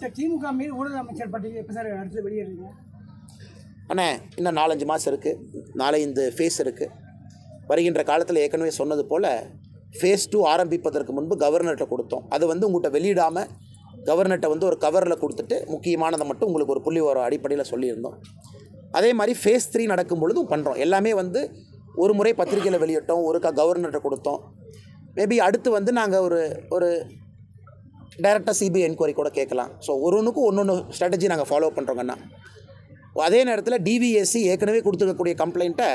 Sir திமுக மீது ஊழல் அமைச்சர் பட்டியல் எப்போ சார் அடுத்து வெளியிடுறீங்க அண்ணே இன்னும் நாலஞ்சு மாதம் இருக்குது நாலஞ்சு ஃபேஸ் இருக்குது வருகின்ற காலத்தில் ஏற்கனவே சொன்னது போல் ஃபேஸ் டூ ஆரம்பிப்பதற்கு முன்பு கவர்னர்கிட்ட கொடுத்தோம். அது வந்து உங்கள்கிட்ட வெளியிடாமல் கவர்னர்கிட்ட வந்து ஒரு கவரில் கொடுத்துட்டு முக்கியமானதை மட்டும் உங்களுக்கு ஒரு புள்ளி ஒரு அடிப்படையில் சொல்லியிருந்தோம். அதே மாதிரி ஃபேஸ் த்ரீ நடக்கும் பொழுதும் பண்ணுறோம் எல்லாமே வந்து ஒரு முறை பத்திரிக்கையில் வெளியிட்டோம் ஒருக்கா கவர்னர்கிட்ட கொடுத்தோம். மேபி அடுத்து வந்து நாங்கள் ஒரு ஒரு டைரெக்டாக சிபிஐ என்கொயரி கூட கேட்கலாம். ஸோ ஒரு ஒன்றுக்கும் ஒன்று ஒன்று ஸ்ட்ராட்டஜி நாங்கள் ஃபாலோ பண்ணுறோங்கண்ணா அதே நேரத்தில் டிவிஎஸ்சி ஏற்கனவே கொடுத்துருக்கக்கூடிய கம்ப்ளைண்ட்டை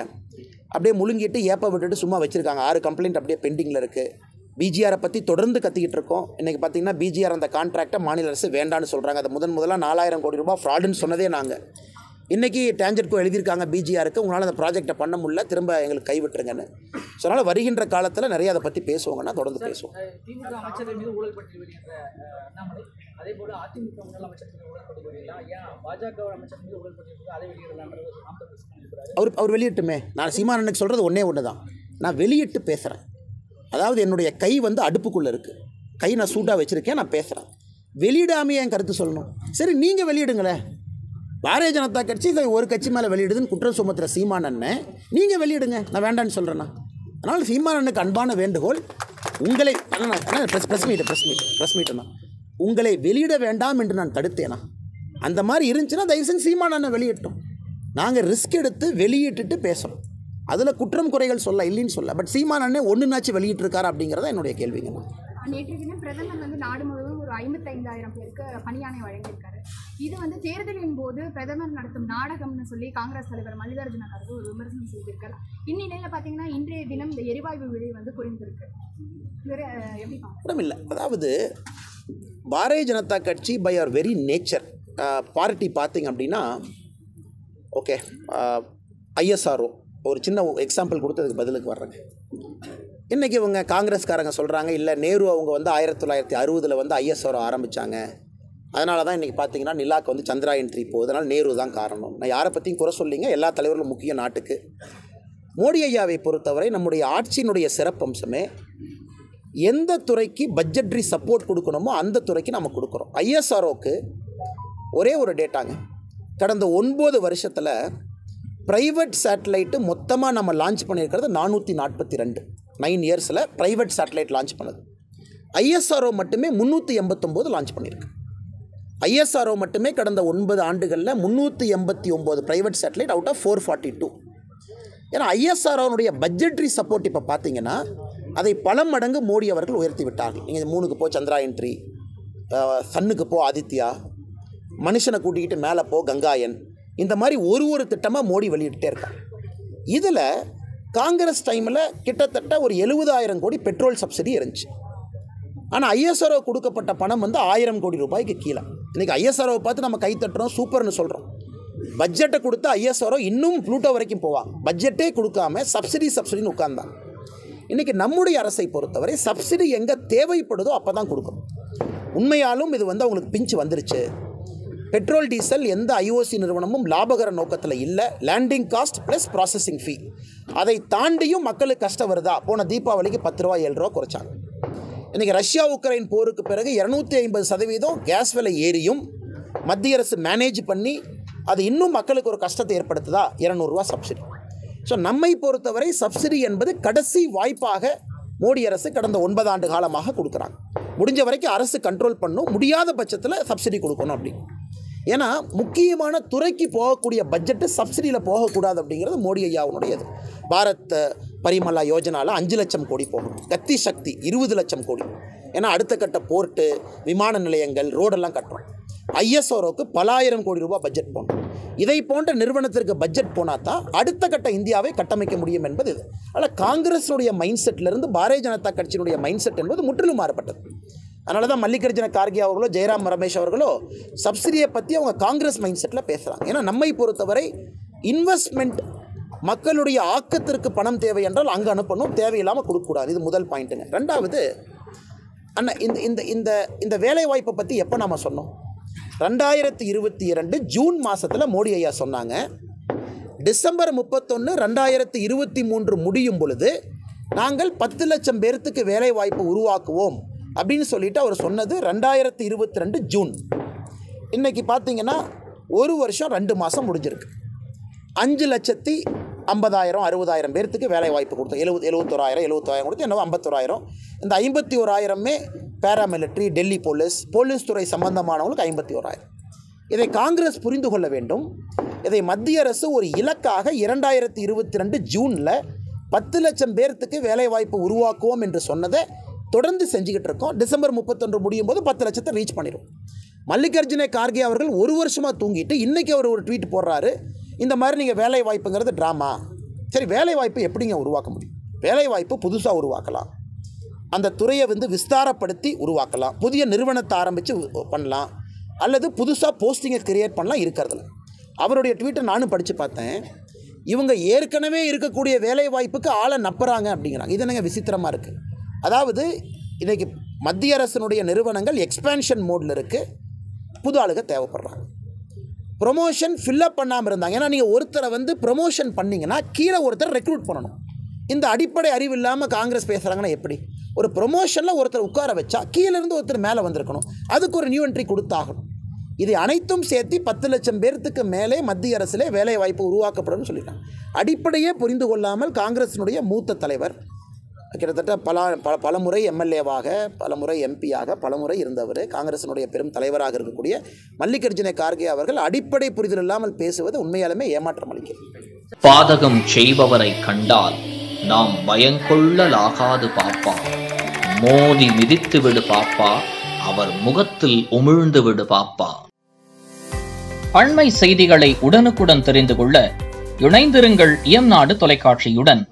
அப்படியே முழுங்கிட்டு ஏப்ப விட்டுட்டு சும்மா வச்சுருக்காங்க. ஆறு கம்ப்ளைண்ட் அப்படியே பெண்டிங்கில் இருக்குது பிஜிஆரை பற்றி தொடர்ந்து கத்திக்கிட்டு இருக்கோம். இன்றைக்கி பார்த்தீங்கன்னா பிஜிஆர் அந்த கான்ட்ராக்டை மாநில அரசு வேண்டான்னு சொல்கிறாங்க அதை முதன் முதலாக நாலாயிரம் கோடி ரூபாய் ஃப்ராடுன்னு சொன்னதே நாங்கள் இன்றைக்கி டேஞ்சர்கோ எழுதியிருக்காங்க பிஜிஆருக்கு உங்களால் அந்த ப்ராஜெக்டை பண்ண முடியல. திரும்ப எங்களுக்கு கைவிட்டுருங்கன்னு. ஸோ அதனால் வருகின்ற காலத்தில் நிறைய அதை பற்றி பேசுவாங்கன்னா தொடர்ந்து பேசுவோம். அவர் அவர் வெளியிட்டுமே. நான் சீமானனுக்கு சொல்கிறது ஒன்றே ஒன்று தான் நான் வெளியிட்டு பேசுகிறேன் அதாவது என்னுடைய கை வந்து அடுப்புக்குள்ளே இருக்குது கை நான் சூட்டாக வச்சுருக்கேன் நான் பேசுகிறேன் வெளியிடாமையே என் கருத்து சொல்லணும்? சரி நீங்கள் வெளியிடுங்களேன். பாரதிய ஜனதா கட்சி இதை ஒரு கட்சி மேலே வெளியிடுதுன்னு குற்றம் சுமத்துற சீமானன்னு நீங்கள் வெளியிடுங்க. நான் வேண்டான்னு சொல்கிறேன்னா அதனால் சீமானனுக்கு அன்பான வேண்டுகோள் உங்களை press press meet press meet press மீட்டுண்ணா உங்களை வெளியிட வேண்டாம் என்று நான் தடுத்தேனா அந்த மாதிரி இருந்துச்சுன்னா தயவு செஞ்சு சீமானனை வெளியிட்டோம் நாங்கள் ரிஸ்க் எடுத்து வெளியிட்டுட்டு பேசுகிறோம் அதில் குற்றம் குறைகள் சொல்ல இல்லைன்னு சொல்ல பட் சீமானண்ணே ஒன்றுனாச்சு வெளியிட்டிருக்காரு அப்படிங்கிறத என்னுடைய கேள்விங்க நேற்று தினம் பிரதமர் வந்து நாடு முழுவதும் ஒரு ஐம்பத்தைந்தாயிரம் பேருக்கு பணியாணை வழங்கியிருக்காரு. இது வந்து தேர்தலின் போது பிரதமர் நடத்தும் நாடகம்னு சொல்லி காங்கிரஸ் தலைவர் மல்லிகார்ஜுன கார்கே ஒரு விமர்சனம் செய்திருக்காரு. இந்நிலையில் பார்த்தீங்கன்னா இன்றைய தினம் இந்த எரிவாயு விலை வந்து குறைந்திருக்கு. எப்படி இல்லை. அதாவது பாரதிய ஜனதா கட்சி by our very nature party பார்த்தீங்க அப்படின்னா ஓகே ஐஎஸ்ஆர்ஓ ஒரு சின்ன எக்ஸாம்பிள் கொடுத்ததுக்கு பதிலுக்கு வர்றேங்க. இன்றைக்கி இவங்க காங்கிரஸ்காரங்க சொல்கிறாங்க இல்லை நேரு அவங்க வந்து ஆயிரத்தி தொள்ளாயிரத்தி அறுபதில் வந்து ஐஎஸ்ஆர்ஓ ஆரம்பித்தாங்க அதனால தான் இன்றைக்கி பார்த்தீங்கன்னா நிலாக்கு வந்து சந்திராயன் த்ரீ போகுது. அதனால் நேரு தான் காரணம். நான் யாரை பற்றியும் குறை சொல்லிங்க எல்லா தலைவர்களும் முக்கிய நாட்டுக்கு. மோடி ஐயாவை பொறுத்தவரை நம்முடைய ஆட்சியினுடைய சிறப்பம்சமே எந்த துறைக்கு பட்ஜெட்ரி சப்போர்ட் கொடுக்கணுமோ அந்த துறைக்கு நம்ம கொடுக்குறோம். ஐஎஸ்ஆர்ஓக்கு ஒரே ஒரு டேட்டாங்க கடந்த ஒன்பது வருஷத்தில் ப்ரைவேட் சேட்டலைட்டு மொத்தமாக நம்ம லான்ச் பண்ணியிருக்கிறது நானூற்றி நாற்பத்தி ரெண்டு. நைன் இயர்ஸில் ப்ரைவேட் சேட்டலைட் லான்ச் பண்ணுது. ஐஎஸ்ஆர்ஓ மட்டுமே முந்நூற்றி எண்பத்தொம்போது லான்ச் பண்ணியிருக்கு ஐஎஸ்ஆர்ஓ மட்டுமே கடந்த ஒன்பது ஆண்டுகளில் முந்நூற்றி எண்பத்தி ஒம்பது private satellite out of four forty two ஏன்னா ஐஎஸ்ஆர்ஓனுடைய பட்ஜெட்ரி சப்போர்ட் இப்போ பார்த்தீங்கன்னா அதை பல மடங்கு மோடி அவர்கள் உயர்த்தி விட்டார்கள். நீங்கள் மூணுக்கு போ சந்திராயன் என்ட்ரி சன்னுக்கு போ ஆதித்யா மனுஷனை கூட்டிக்கிட்டு மேலே போ கங்காயன் இந்த மாதிரி ஒரு ஒரு திட்டமாக மோடி வெளியிட்டே இருக்கான் இதில் காங்கிரஸ் டைமில் கிட்டத்தட்ட ஒரு எழுபதாயிரம் கோடி பெட்ரோல் சப்சிடி இருந்துச்சு. ஆனால் ஐஎஸ்ஆர்ஓ கொடுக்கப்பட்ட பணம் வந்து ஆயிரம் கோடி ரூபாய்க்கு கீழே. இன்றைக்கி ஐஎஸ்ஆர்ஓ பார்த்து நம்ம கைத்தட்டுறோம் சூப்பர்னு சொல்கிறோம் பட்ஜெட்டை கொடுத்து ஐஎஸ்ஆர்ஓ இன்னும் ப்ளூட்டோ வரைக்கும் போவாங்க பட்ஜெட்டே கொடுக்காம சப்சிடி சப்சிடின்னு உட்கார்ந்தாங்க இன்றைக்கி நம்முடைய அரசை பொறுத்தவரை சப்சிடி எங்கே தேவைப்படுதோ அப்போ தான் கொடுக்கும். உண்மையாலும் இது வந்து அவங்களுக்கு பிஞ்சு வந்துருச்சு. பெட்ரோல் டீசல் எந்த ஐஓசி நிறுவனமும் லாபகர நோக்கத்தில் இல்லை. Landing cost plus processing fee அதை தாண்டியும் மக்களுக்கு கஷ்டம் வருதா? போன தீபாவளிக்கு பத்து ரூபா ஏழு ரூபா குறைச்சாங்க. இன்றைக்கி ரஷ்யா உக்ரைன் போருக்கு பிறகு இரநூத்தி ஐம்பது சதவீதம் கேஸ் விலை ஏறியும். மத்திய அரசு மேனேஜ் பண்ணி அது இன்னும் மக்களுக்கு ஒரு கஷ்டத்தை ஏற்படுத்துதா? இரநூறுவா சப்சிடி ஸோ நம்மை பொறுத்தவரை சப்சிடி என்பது கடைசி வாய்ப்பாக மோடி அரசு கடந்த ஒன்பது ஆண்டு காலமாக கொடுக்குறாங்க. முடிஞ்ச வரைக்கும் அரசு கண்ட்ரோல் பண்ணும். முடியாத பட்சத்தில் சப்சிடி கொடுக்கணும் அப்படின்னு. ஏன்னா முக்கியமான துறைக்கு போகக்கூடிய பட்ஜெட்டு சப்சிடியில் போகக்கூடாது அப்படிங்கிறது மோடி ஐயாவுனுடையது பாரத் பரிமலா யோஜனாவில் அஞ்சு லட்சம் கோடி போகணும். கத்தி சக்தி இருபது லட்சம் கோடி. ஏன்னா அடுத்த கட்ட போர்ட்டு விமான நிலையங்கள் ரோடெல்லாம் கட்டுறோம். ஐஎஸ்ஆர்ஓக்கு பலாயிரம் கோடி ரூபாய் பட்ஜெட் போகணும். இதை போன்ற நிறுவனத்திற்கு பட்ஜெட் போனால் தான் அடுத்த கட்ட இந்தியாவை கட்டமைக்க முடியும் என்பது இது. அதில் காங்கிரஸுடைய மைண்ட் செட்டிலிருந்து பாரதிய ஜனதா கட்சியினுடைய மைண்ட் செட் என்பது முற்றிலும் மாறுபட்டது. அதனால தான் மல்லிகார்ஜுன கார்கே அவர்களோ ஜெயராம் ரமேஷ் அவர்களோ சப்சிடியை பற்றி அவங்க காங்கிரஸ் மைண்ட் செட்டில் பேசுகிறாங்க ஏன்னா நம்மை பொறுத்தவரை இன்வெஸ்ட்மெண்ட் மக்களுடைய ஆக்கத்திற்கு பணம் தேவை என்றால் அங்கே அனுப்பணும் தேவையில்லாமல் கொடுக்கக்கூடாது. இது முதல் பாயிண்ட்டுங்க ரெண்டாவது அண்ணா இந்த இந்த இந்த இந்த வேலைவாய்ப்பை பற்றி எப்போ நாம் சொன்னோம்? ரெண்டாயிரத்தி இருபத்தி இரண்டு ஜூன் மாதத்தில் மோடி ஐயா சொன்னாங்க. டிசம்பர் முப்பத்தொன்று ரெண்டாயிரத்தி இருபத்தி மூன்று முடியும் பொழுது நாங்கள் பத்து லட்சம் பேர்த்துக்கு வேலைவாய்ப்பு உருவாக்குவோம். அப்படின்னு சொல்லிட்டு அவர் சொன்னது ரெண்டாயிரத்தி இருபத்தி ரெண்டு ஜூன். இன்றைக்கி பார்த்தீங்கன்னா ஒரு வருஷம் ரெண்டு மாதம் முடிஞ்சிருக்கு. அஞ்சு லட்சத்தி ஐம்பதாயிரம் அறுபதாயிரம் பேர்த்துக்கு வேலை வாய்ப்பு கொடுத்தோம். எழுபது எழுபத்தோராயிரம் எழுபத்தோராயிரம் கொடுத்து என்னவோ ஐம்பத்தோராயிரம். இந்த ஐம்பத்தி ஓராயிரமே பேராமிலிட்ரி டெல்லி போலீஸ் போலீஸ் துறை சம்பந்தமானவங்களுக்கு ஐம்பத்தி ஓராயிரம் இதை காங்கிரஸ் புரிந்து கொள்ள வேண்டும். இதை மத்திய அரசு ஒரு இலக்காக இரண்டாயிரத்தி இருபத்தி ரெண்டு ஜூனில் பத்து லட்சம் பேர்த்துக்கு வேலைவாய்ப்பு உருவாக்குவோம் என்று சொன்னதை தொடர்ந்து செஞ்சுக்கிட்டு இருக்கோம். டிசம்பர் முப்பத்தொன்று முடியும் போது பத்து லட்சத்தை ரீச் பண்ணிடும் மல்லிகார்ஜுன கார்கே அவர்கள் ஒரு வருஷமாக தூங்கிட்டு இன்றைக்கி அவர் ஒரு ட்வீட் போடுறாரு. இந்த மாதிரி நீங்கள் வேலை வாய்ப்புங்கிறது ட்ராமா சரி வேலை வாய்ப்பு எப்படிங்க உருவாக்க முடியும்? வேலை வாய்ப்பு புதுசாக உருவாக்கலாம். அந்த துறையை வந்து விஸ்தாரப்படுத்தி உருவாக்கலாம். புதிய நிறுவனத்தை ஆரம்பித்து பண்ணலாம். அல்லது புதுசாக போஸ்டிங்கை கிரியேட் பண்ணலாம் இருக்கிறதுல. அவருடைய ட்வீட்டை நானும் படித்து பார்த்தேன். இவங்க ஏற்கனவே இருக்கக்கூடிய வேலை வாய்ப்புக்கு ஆளை நப்புறாங்க அப்படிங்கிறாங்க. இது என்னங்க விசித்திரமாக இருக்குது அதாவது இன்றைக்கி மத்திய அரசினுடைய நிறுவனங்கள் எக்ஸ்பேன்ஷன் மோடில் இருக்குது புது ஆளுக தேவைப்படுறாங்க. ப்ரொமோஷன் ஃபில்லப் பண்ணாமல் இருந்தாங்க. ஏன்னா நீங்கள் ஒருத்தரை வந்து ப்ரொமோஷன் பண்ணிங்கன்னா கீழே ஒருத்தர் ரெக்ரூட் பண்ணணும். இந்த அடிப்படை அறிவு இல்லாமல் காங்கிரஸ் பேசுகிறாங்கன்னா எப்படி? ஒரு ப்ரொமோஷனில் ஒருத்தர் உட்கார வச்சா கீழேருந்து ஒருத்தர் மேலே வந்திருக்கணும். அதுக்கு ஒரு நியூ என்ட்ரி கொடுத்தாகணும். இது அனைத்தும் சேர்த்து பத்து லட்சம் பேர்த்துக்கு மேலே மத்திய அரசிலே வேலை வாய்ப்பு உருவாக்கப்படும் சொல்லிட்டாங்க. அடிப்படையே புரிந்து கொள்ளாமல் காங்கிரசினுடைய மூத்த தலைவர் கிட்டத்தட்ட பல பல பலமுறை எம்எல்ஏவாக பலமுறை எம்பியாக பலமுறை இருந்தவர் காங்கிரசினுடைய பெரும் தலைவராக இருக்கக்கூடிய மல்லிகார்ஜுன கார்கே அவர்கள் அடிப்படை புரிதல் இல்லாமல் பேசுவது உண்மையாலுமே ஏமாற்றம் அளிக்கிறது. பாதகம் செய்பவரை கண்டால் நாம் பயங்கொள்ளலாகாது பாப்பா. மோதி மிதித்து விடு பாப்பா. அவர் முகத்தில் உமிழ்ந்து விடு பாப்பா. அண்மை செய்திகளை உடனுக்குடன் தெரிந்து கொள்ள இணைந்திருங்கள் இயம்நாடு தொலைக்காட்சியுடன்.